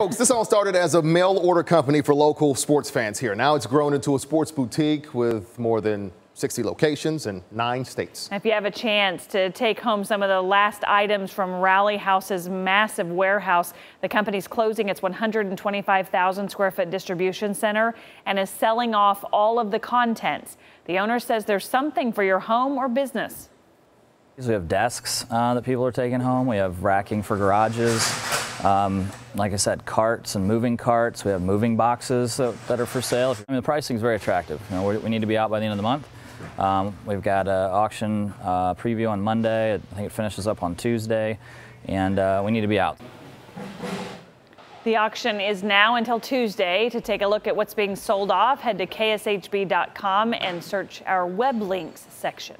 Folks, this all started as a mail order company for local sports fans here. Now it's grown into a sports boutique with more than 60 locations in nine states. If you have a chance to take home some of the last items from Rally House's massive warehouse, the company's closing its 125,000 square foot distribution center and is selling off all of the contents. The owner says there's something for your home or business. We have desks uh, that people are taking home. We have racking for garages. Um, like I said, carts and moving carts. We have moving boxes that, that are for sale. I mean, the pricing is very attractive. You know, we, need to be out by the end of the month. Um, we've got an auction uh, preview on Monday. I think it finishes up on Tuesday, and uh, we need to be out. The auction is now until Tuesday. To take a look at what's being sold off, head to kshb.com and search our web links section.